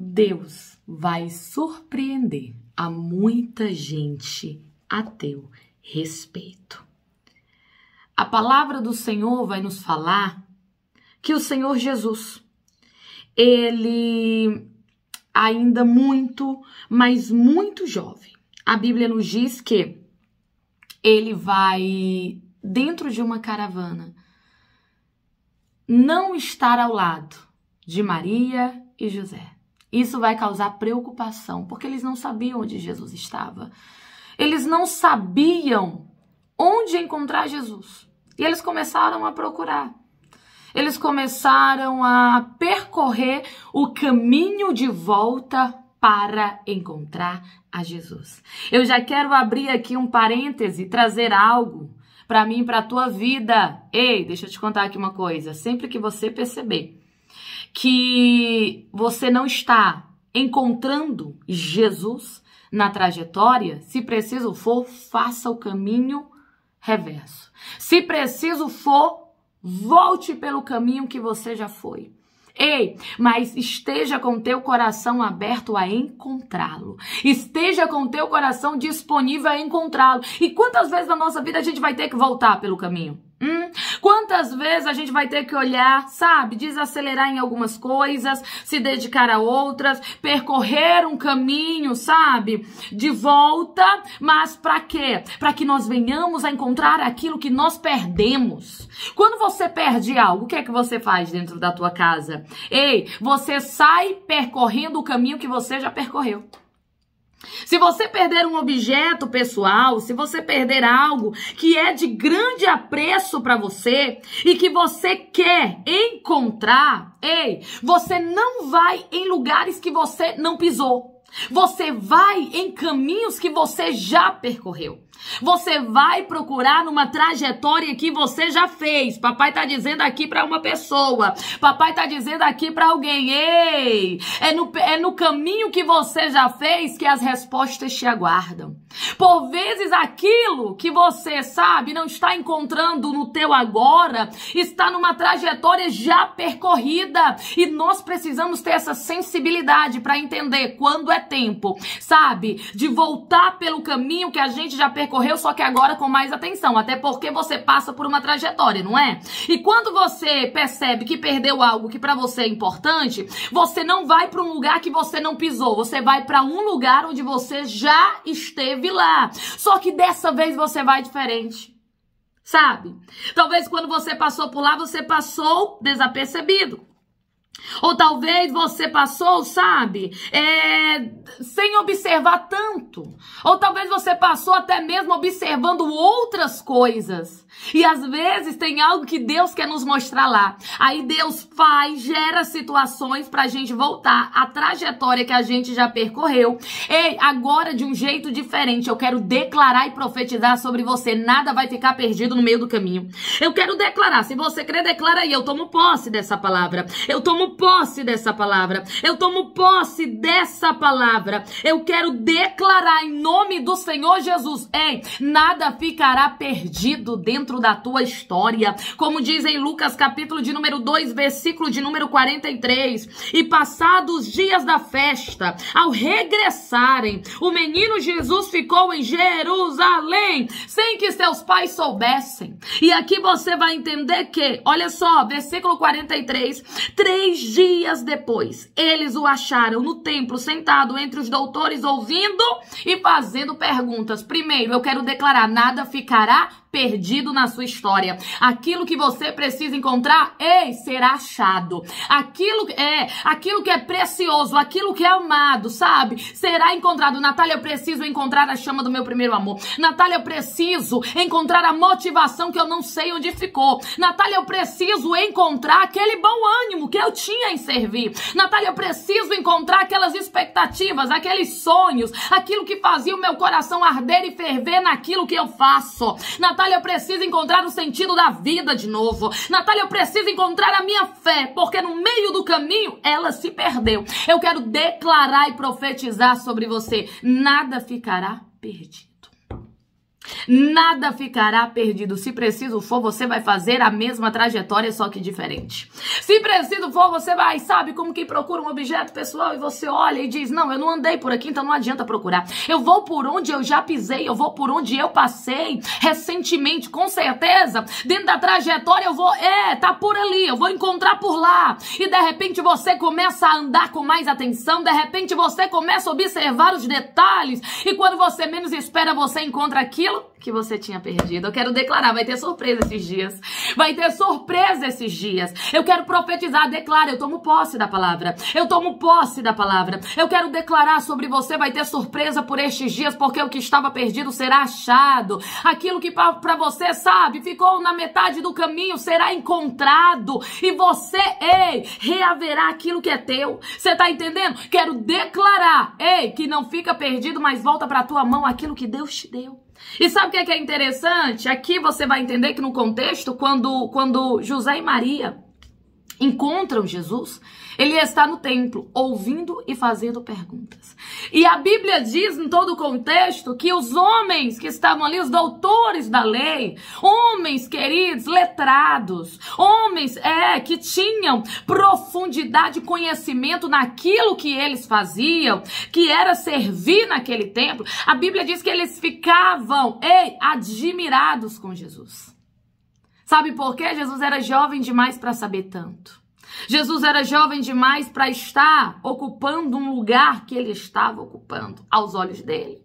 Deus vai surpreender a muita gente a teu respeito. A palavra do Senhor vai nos falar que o Senhor Jesus, ele ainda muito, mas muito jovem. A Bíblia nos diz que ele vai dentro de uma caravana não estar ao lado de Maria e José. Isso vai causar preocupação, porque eles não sabiam onde Jesus estava. Eles não sabiam onde encontrar Jesus. E eles começaram a procurar. Eles começaram a percorrer o caminho de volta para encontrar a Jesus. Eu já quero abrir aqui um parêntese, trazer algo para mim, para a tua vida. Ei, deixa eu te contar aqui uma coisa. Sempre que você perceber que você não está encontrando Jesus na trajetória, se preciso for, faça o caminho reverso. Se preciso for, volte pelo caminho que você já foi. Ei, mas esteja com teu coração aberto a encontrá-lo. Esteja com teu coração disponível a encontrá-lo. E quantas vezes na nossa vida a gente vai ter que voltar pelo caminho? Hum? Quantas vezes a gente vai ter que olhar, sabe, desacelerar em algumas coisas, se dedicar a outras, percorrer um caminho, sabe, de volta, mas para quê? Para que nós venhamos a encontrar aquilo que nós perdemos. Quando você perde algo, o que é que você faz dentro da tua casa? Ei, você sai percorrendo o caminho que você já percorreu. Se você perder um objeto pessoal, se você perder algo que é de grande apreço para você e que você quer encontrar, ei, você não vai em lugares que você não pisou. Você vai em caminhos que você já percorreu. Você vai procurar numa trajetória que você já fez. Papai tá dizendo aqui para uma pessoa. Papai tá dizendo aqui para alguém. Ei, é no, é no caminho que você já fez que as respostas te aguardam. Por vezes aquilo que você sabe não está encontrando no teu agora, está numa trajetória já percorrida. E nós precisamos ter essa sensibilidade para entender quando é tempo, sabe, de voltar pelo caminho que a gente já percorreu percorreu, só que agora com mais atenção, até porque você passa por uma trajetória, não é? E quando você percebe que perdeu algo que para você é importante, você não vai para um lugar que você não pisou, você vai para um lugar onde você já esteve lá. Só que dessa vez você vai diferente. Sabe? Talvez quando você passou por lá, você passou desapercebido. Ou talvez você passou, sabe, é, sem observar tanto. Ou talvez você passou até mesmo observando outras coisas. E às vezes tem algo que Deus quer nos mostrar lá. Aí Deus faz, gera situações pra gente voltar à trajetória que a gente já percorreu. Ei, agora de um jeito diferente, eu quero declarar e profetizar sobre você. Nada vai ficar perdido no meio do caminho. Eu quero declarar. Se você crer, declara aí. Eu tomo posse dessa palavra. Eu tomo posse dessa palavra. Eu tomo posse dessa palavra. Eu quero declarar em nome do Senhor Jesus. Ei, nada ficará perdido dentro dentro da tua história. Como diz em Lucas capítulo de número 2, versículo de número 43. E passados os dias da festa, ao regressarem, o menino Jesus ficou em Jerusalém, sem que seus pais soubessem. E aqui você vai entender que, olha só, versículo 43, três dias depois, eles o acharam no templo, sentado entre os doutores, ouvindo e fazendo perguntas. Primeiro, eu quero declarar: nada ficará perdido na sua história. Aquilo que você precisa encontrar, ei, será achado. Aquilo é, aquilo que é precioso, aquilo que é amado, sabe? Será encontrado. Natália, eu preciso encontrar a chama do meu primeiro amor. Natália, eu preciso encontrar a motivação que eu não sei onde ficou. Natália, eu preciso encontrar aquele bom ânimo que eu tinha em servir. Natália, eu preciso encontrar aquelas expectativas, aqueles sonhos, aquilo que fazia o meu coração arder e ferver naquilo que eu faço. Natália, eu preciso encontrar o sentido da vida de novo. Natália, eu preciso encontrar a minha fé, porque no meio do caminho ela se perdeu. Eu quero declarar e profetizar sobre você: nada ficará perdido. Nada ficará perdido. Se preciso for, você vai fazer a mesma trajetória, só que diferente. Se preciso for, você vai, sabe, como quem procura um objeto pessoal e você olha e diz: Não, eu não andei por aqui, então não adianta procurar. Eu vou por onde eu já pisei, eu vou por onde eu passei recentemente, com certeza. Dentro da trajetória eu vou, é, tá por ali, eu vou encontrar por lá. E de repente você começa a andar com mais atenção, de repente você começa a observar os detalhes, e quando você menos espera, você encontra aquilo que você tinha perdido. Eu quero declarar, vai ter surpresa esses dias. Vai ter surpresa esses dias. Eu quero profetizar, declara, eu tomo posse da palavra. Eu tomo posse da palavra. Eu quero declarar sobre você, vai ter surpresa por estes dias, porque o que estava perdido será achado. Aquilo que para você, sabe, ficou na metade do caminho será encontrado. E você, ei, reaverá aquilo que é teu. Você tá entendendo? Quero declarar, ei, que não fica perdido, mas volta para tua mão aquilo que Deus te deu. E sabe o que é, que é interessante? Aqui você vai entender que no contexto, quando, quando José e Maria encontram Jesus, ele está no templo, ouvindo e fazendo perguntas. E a Bíblia diz, em todo o contexto, que os homens que estavam ali, os doutores da lei, homens queridos, letrados, homens é, que tinham profundidade, conhecimento naquilo que eles faziam, que era servir naquele templo, a Bíblia diz que eles ficavam, ei, admirados com Jesus. Sabe por quê? Jesus era jovem demais para saber tanto. Jesus era jovem demais para estar ocupando um lugar que ele estava ocupando aos olhos dele.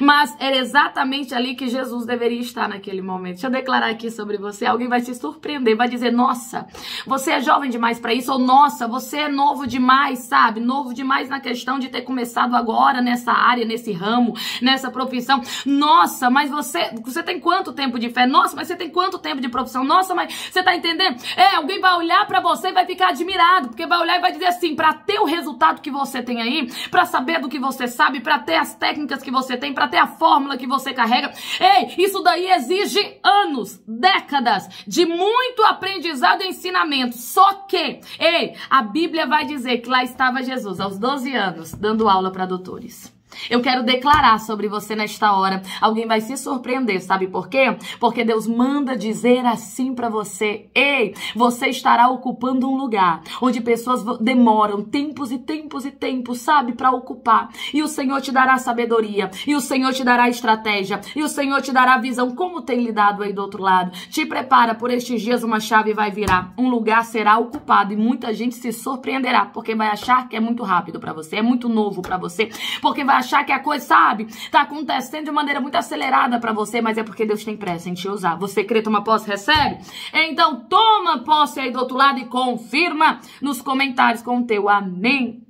Mas era exatamente ali que Jesus deveria estar naquele momento. Deixa eu declarar aqui sobre você. Alguém vai se surpreender, vai dizer: Nossa, você é jovem demais para isso, ou Nossa, você é novo demais, sabe? Novo demais na questão de ter começado agora nessa área, nesse ramo, nessa profissão. Nossa, mas você, você tem quanto tempo de fé? Nossa, mas você tem quanto tempo de profissão? Nossa, mas você tá entendendo? É, alguém vai olhar para você e vai ficar admirado, porque vai olhar e vai dizer assim: para ter o resultado que você tem aí, para saber do que você sabe, para ter as técnicas que você tem, para ter a fórmula que você carrega. Ei, isso daí exige anos, décadas de muito aprendizado e ensinamento. Só que, ei, a Bíblia vai dizer que lá estava Jesus aos 12 anos dando aula para doutores. Eu quero declarar sobre você nesta hora. Alguém vai se surpreender, sabe por quê? Porque Deus manda dizer assim para você: "Ei, você estará ocupando um lugar onde pessoas demoram tempos e tempos e tempos, sabe, para ocupar. E o Senhor te dará sabedoria, e o Senhor te dará estratégia, e o Senhor te dará visão como tem lidado aí do outro lado. Te prepara por estes dias uma chave vai virar, um lugar será ocupado e muita gente se surpreenderá porque vai achar que é muito rápido para você, é muito novo para você, porque vai achar que a coisa, sabe, tá acontecendo de maneira muito acelerada para você, mas é porque Deus tem pressa em te usar. Você crê, toma posse, recebe? Então toma posse aí do outro lado e confirma nos comentários com o teu amém.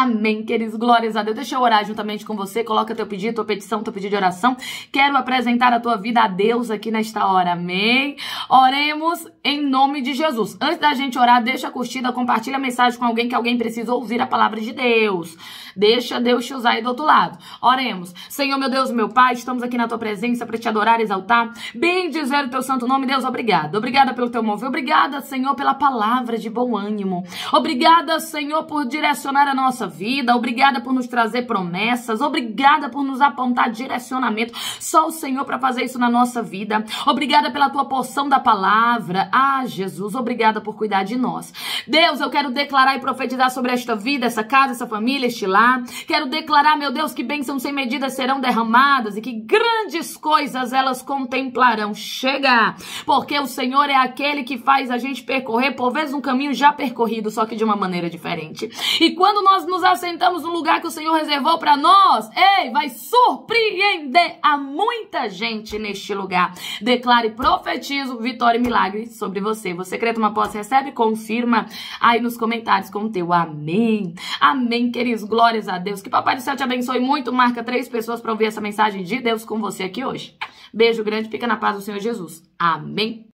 Amém, queridos. Glórias a Deus. Deixa eu orar juntamente com você. Coloca teu pedido, tua petição, teu pedido de oração. Quero apresentar a tua vida a Deus aqui nesta hora. Amém. Oremos em nome de Jesus. Antes da gente orar, deixa a curtida, compartilha a mensagem com alguém que alguém precisa ouvir a palavra de Deus. Deixa Deus te usar aí do outro lado. Oremos. Senhor, meu Deus, meu Pai, estamos aqui na tua presença para te adorar, exaltar, bem dizer o teu santo nome. Deus, obrigada. Obrigada pelo teu mover. Obrigada, Senhor, pela palavra de bom ânimo. Obrigada, Senhor, por direcionar a nossa vida. Obrigada por nos trazer promessas. Obrigada por nos apontar direcionamento. Só o Senhor para fazer isso na nossa vida. Obrigada pela tua porção da palavra. Ah, Jesus, obrigada por cuidar de nós. Deus, eu quero declarar e profetizar sobre esta vida, essa casa, essa família, este lar. Quero declarar, meu Deus, que bênçãos sem medida serão derramadas e que grandes coisas elas contemplarão. Chega! Porque o Senhor é aquele que faz a gente percorrer, por vezes, um caminho já percorrido, só que de uma maneira diferente. E quando nós nos assentamos no lugar que o Senhor reservou para nós, ei, vai surpreender a muita gente neste lugar. Declare, profetizo, vitória e milagre sobre você. Você crê uma posse, recebe, confirma aí nos comentários com o teu amém. Amém, queridos, glórias a Deus. Que Papai do Céu te abençoe muito. Marca três pessoas para ouvir essa mensagem de Deus com você aqui hoje. Beijo grande, fica na paz do Senhor Jesus. Amém.